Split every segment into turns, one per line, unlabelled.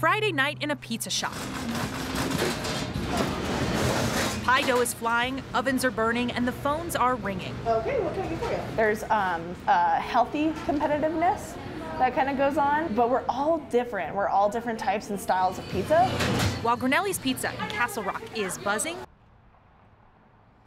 Friday night in a pizza shop. Pie dough is flying, ovens are burning, and the phones are ringing.
Okay, what can I get for you? There's um, uh, healthy competitiveness that kind of goes on, but we're all different. We're all different types and styles of pizza.
While Grinelli's Pizza in Castle Rock is buzzing,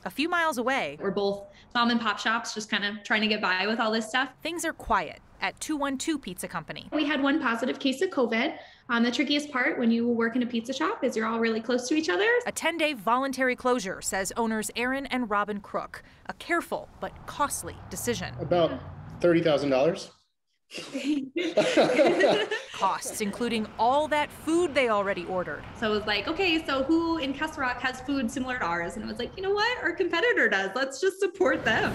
a few miles away,
we're both mom and pop shops just kind of trying to get by with all this stuff.
Things are quiet at 212 Pizza Company.
We had one positive case of COVID. Um, the trickiest part when you work in a pizza shop is you're all really close to each other.
A 10 day voluntary closure, says owners Aaron and Robin Crook. A careful but costly decision.
About $30,000.
Costs, including all that food they already ordered.
So it was like, okay, so who in Castle Rock has food similar to ours? And it was like, you know what? Our competitor does. Let's just support them.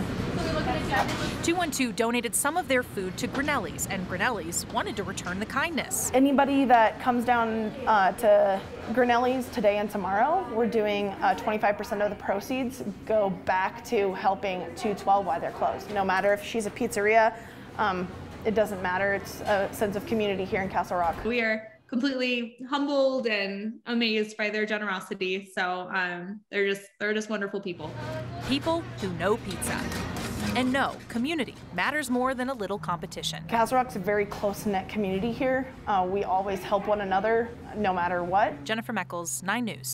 212 donated some of their food to Grinelli's, and Grinelli's wanted to return the kindness.
Anybody that comes down uh, to Grinelli's today and tomorrow, we're doing 25% uh, of the proceeds go back to helping 212 while they're closed. No matter if she's a pizzeria, um, it doesn't matter. It's a sense of community here in Castle Rock.
We are completely humbled and amazed by their generosity. So um, they're just they're just wonderful people.
People who know pizza. And no, community matters more than a little competition.
Castle Rock's a very close-knit community here. Uh, we always help one another, no matter what.
Jennifer Meckles, 9 News.